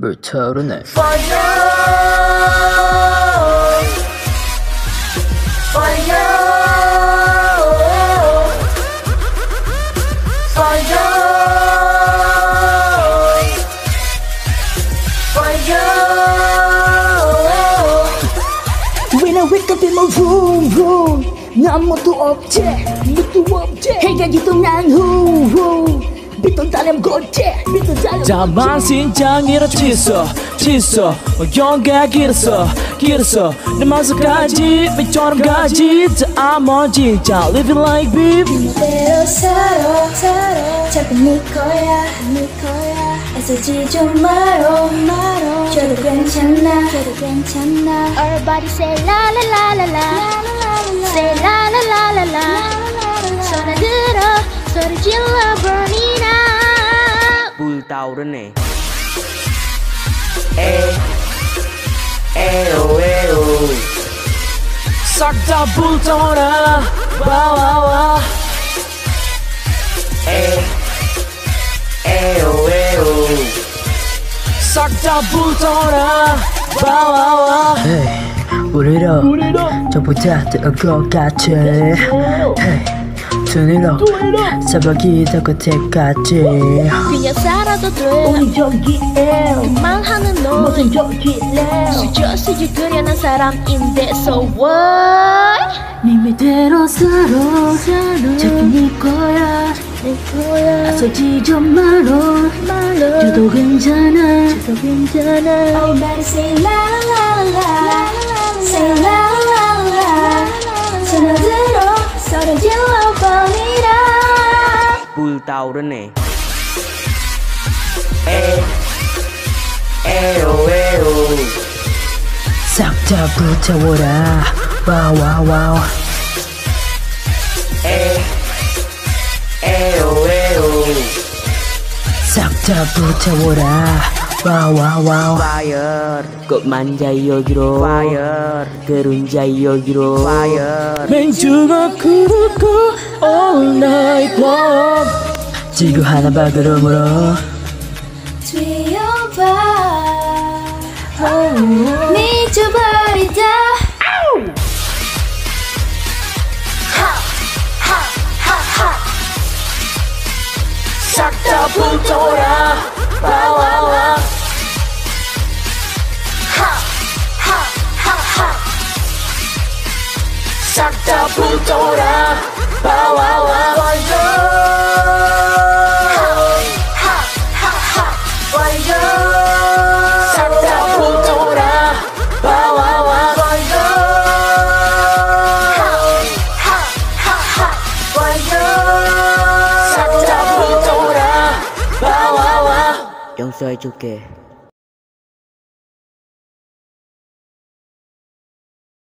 불타오르네 Fire Fire When I wake up in my room, room 난 아무것도 없지, 아무것도 없지 해가 지도 난 후, 후 빛도 달렴 곧지, 빛도 달렴 다만 신장이라 치서 치서 뭐 영가 길었어 길었어 내 마음까지 빛처럼 가지 다 진짜 Living like beef. 이대로 살아 살아 자꾸 네 거야 네 거야 애쓰지 좀 말어 말어 저도 괜찮아 저도 괜찮아 Everybody say la la la la 불타오르네. 에 에오 에오. 싹다 불타오라 와와와. 에 에오 에오. 싹다 불타오라 와와와. 헤이 우리로 저보다 뜨거울 것 같아 새벽이 더 끝에까지. 그냥 살아도 돼. 우리 저기에 망하는 너. 무슨 저기래 수저수지 그려낸 사람인데 So what? 네 말대로 살아 자꾸 네 거야. 내 거야. 애쓰지 좀 말어 말로. 저도 괜찮아. 더 괜찮아. Everybody say la la la la full tàu đó nè. E eo eo sakta bruta wada wow wow wow. E eo eo sakta bruta wada 와 에 에오 에오 싹 다 불타오라 와와와 Fire 꽃만자 여기로 Fire 그른자 여기로 Fire 맹주가 그렇고 all night long 지구 하나 박으름으로 뛰어봐 미쳐버리자 다 불타오라. 와와와 싹다 불타오라. 와와와 trong xoay chu kề